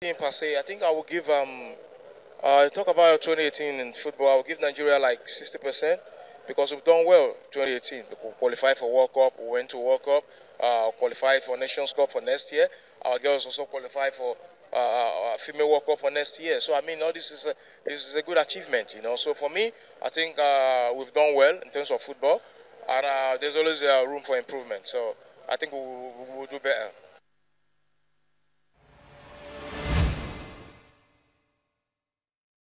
per se, I think I will give um uh talk about 2018 in football. I will give Nigeria like 60 percent because we've done well 2018. We qualified for World Cup. We went to World Cup. Uh, qualified for Nations Cup for next year. Our girls also qualified for uh, uh, uh, female World Cup for next year. So I mean, all this is a, this is a good achievement, you know. So for me, I think uh, we've done well in terms of football, and uh, there's always room for improvement. So I think we'll, we'll do better.